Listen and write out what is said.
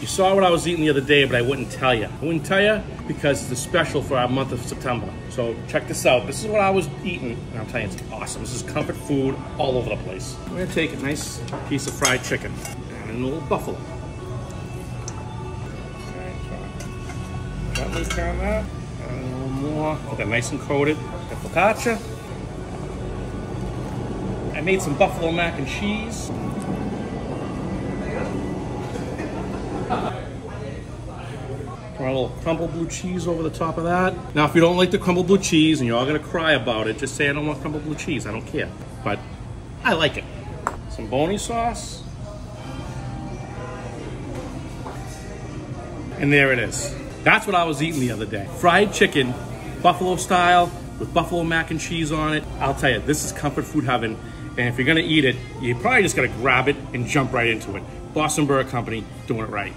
You saw what I was eating the other day, but I wouldn't tell you. I wouldn't tell you because it's a special for our month of September. So check this out. This is what I was eating, and I'm telling you, it's awesome. This is comfort food all over the place. I'm gonna take a nice piece of fried chicken and a little buffalo. Gently turn that, a little more. Okay, nice and coated. The focaccia. I made some buffalo mac and cheese. Throw a little crumbled blue cheese over the top of that. Now, if you don't like the crumbled blue cheese and you're all gonna cry about it, just say I don't want crumbled blue cheese. I don't care. But I like it. Some Boney sauce. And there it is. That's what I was eating the other day. Fried chicken, buffalo style, with buffalo mac and cheese on it. I'll tell you, this is comfort food heaven. And if you're gonna eat it, you probably just gotta grab it and jump right into it. Boston Burger Company doing it right.